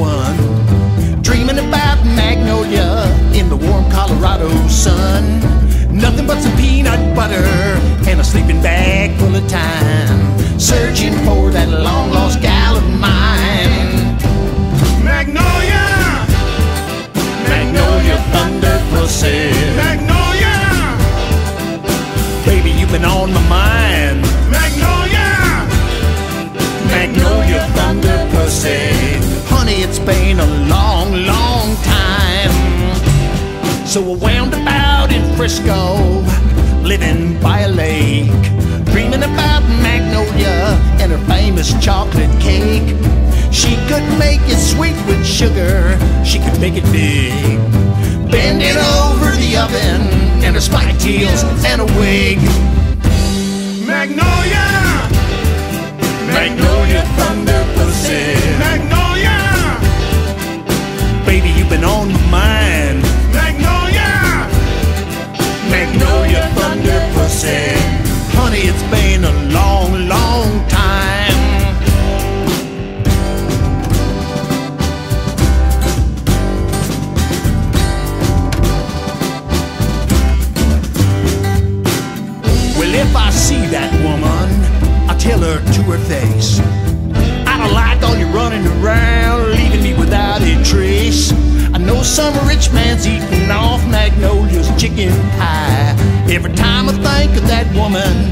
71. Dreaming about Magnolia in the warm Colorado sun. Nothing but some peanut butter and a sleeping bag full of time. Searching for that long lost gal of mine. Magnolia, Magnolia Thunder Pussy. Magnolia, Baby, you've been on my mind. Been a long, long time. So I wound about in Frisco, living by a lake, dreaming about Magnolia and her famous chocolate cake. She could make it sweet with sugar, she could make it big. Bend it over the oven and her spiked heels and a wig. Magnolia, Magnolia Thunder on my mind. Magnolia, Magnolia Thunder Pussy. Honey, it's been a long, long time. Well, if I see that woman, I tell her to her face. Some rich man's eating off Magnolia's chicken pie. Every time I think of that woman,